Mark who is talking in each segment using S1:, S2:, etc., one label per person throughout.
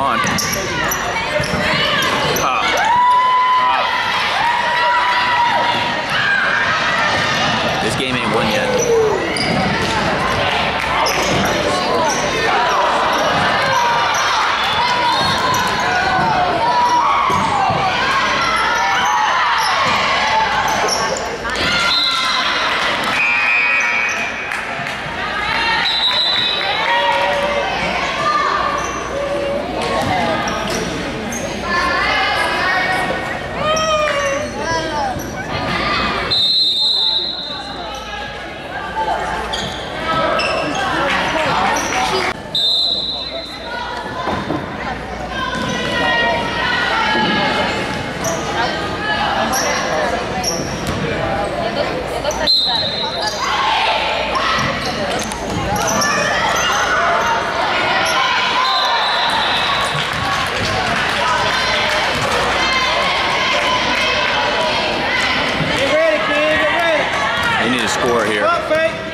S1: Vermont. 飞。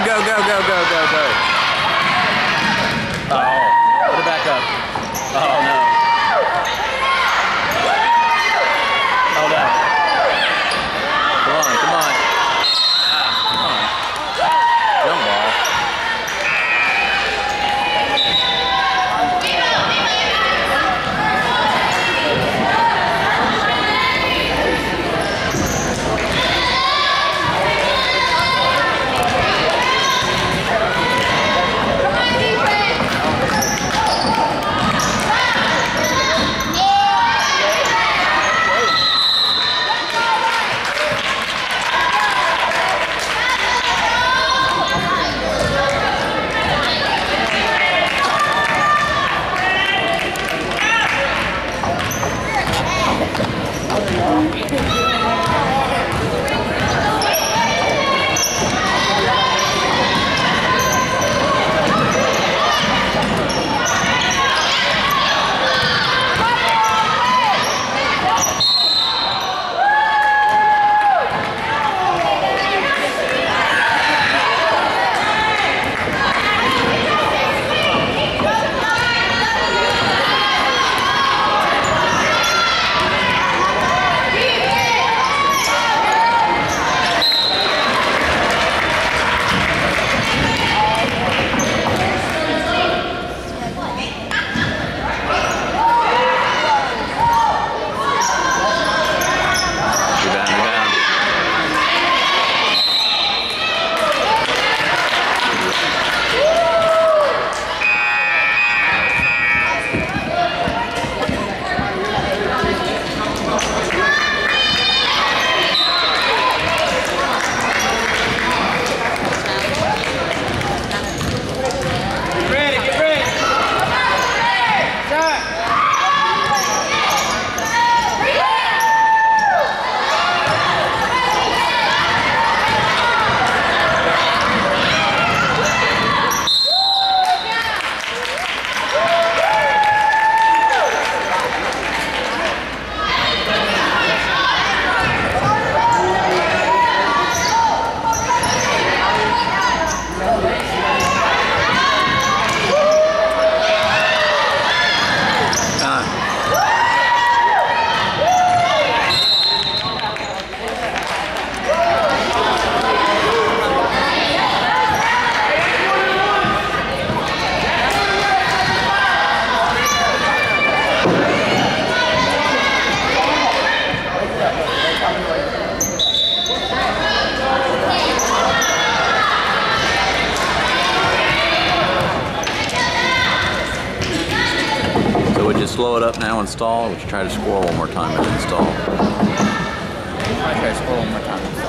S1: go, go, go, go, go, go. Oh. install, would try to score one more time and install?
S2: I try to score one more time.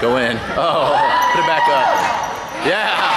S1: Go in. Oh, put it back up. Yeah.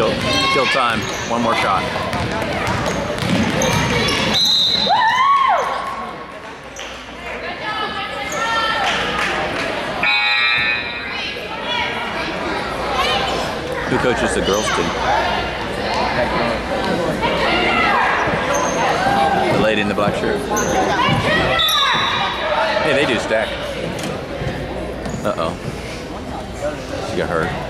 S1: Kill, kill time. One more shot. Who coaches the girls team? The lady in the black shirt. Hey, they do stack. Uh oh. She got hurt.